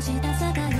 した